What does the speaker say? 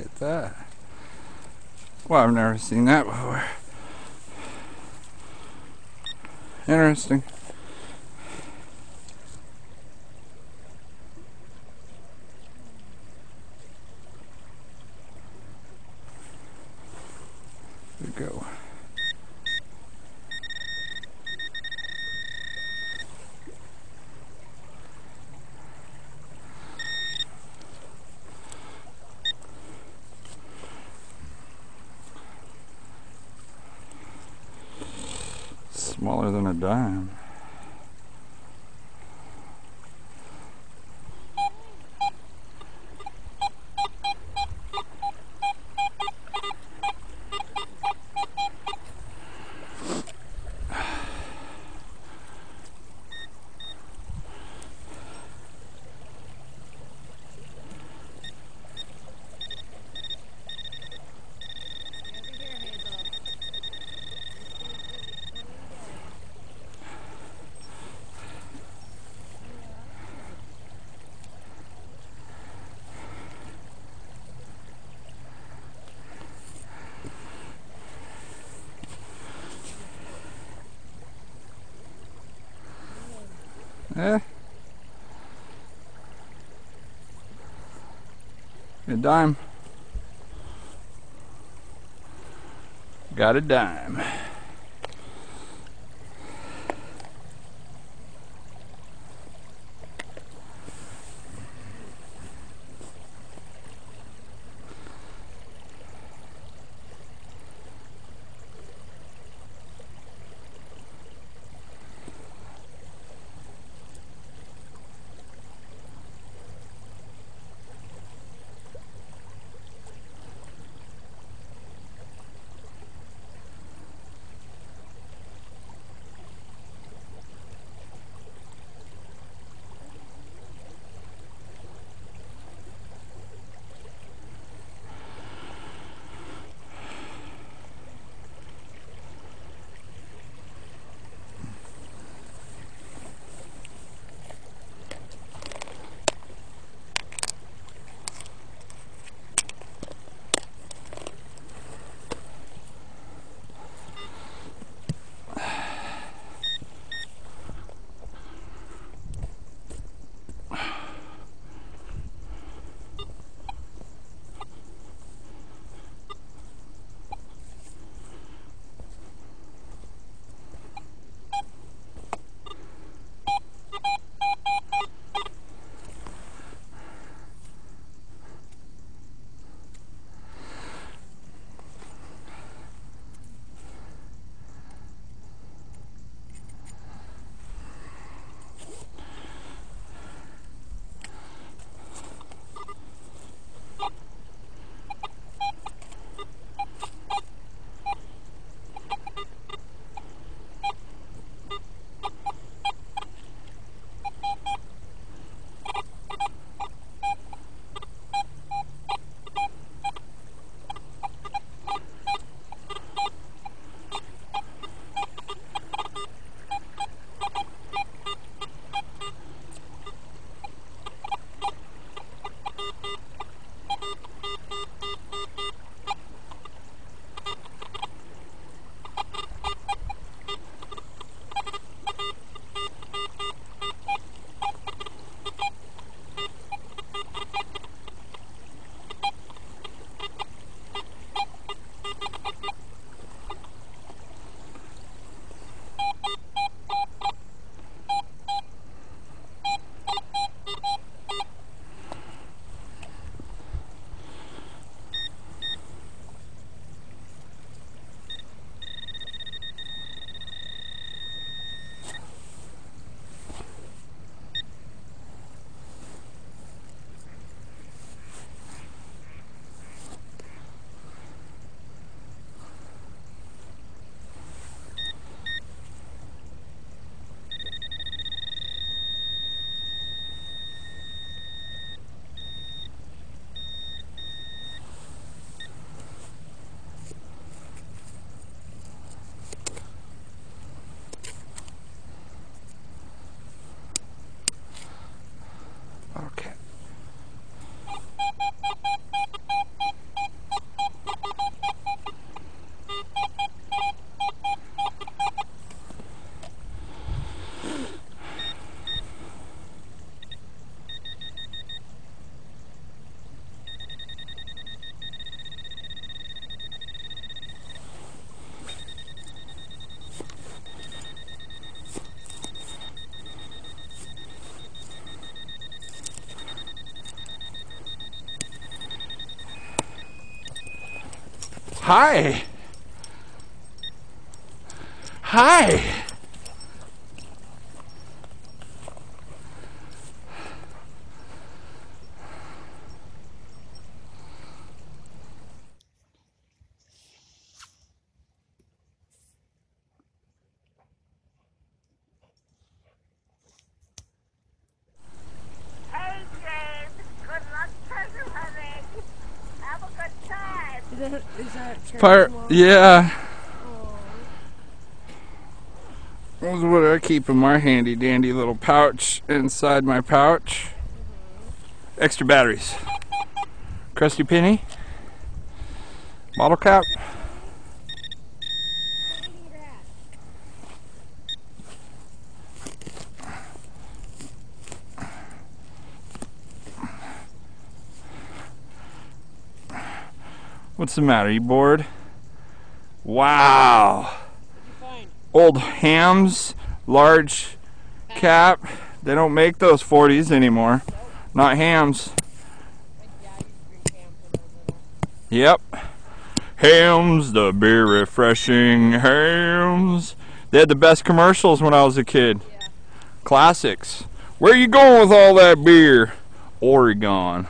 at that. Well, I've never seen that before. Interesting. Than a dime. Eh? A dime. Got a dime. Hi. Hi. That, is that Cheryl's Fire. mom? Yeah. Aw. That's what I keep in my handy dandy little pouch inside my pouch. Mm-hmm. Extra batteries. Crusty penny. Bottle cap. What's the matter? You bored? Wow. Old Hamm's, large cap. They don't make those 40s anymore. Not Hamm's. My dad used to drink Hamm when I was little. Yep. Hamm's, the beer refreshing Hamm's. They had the best commercials when I was a kid. Classics. Where are you going with all that beer? Oregon.